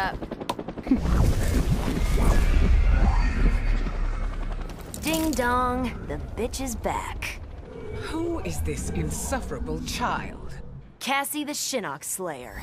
Up? Ding dong, the bitch is back. Who is this insufferable child? Cassie the Shinnok Slayer.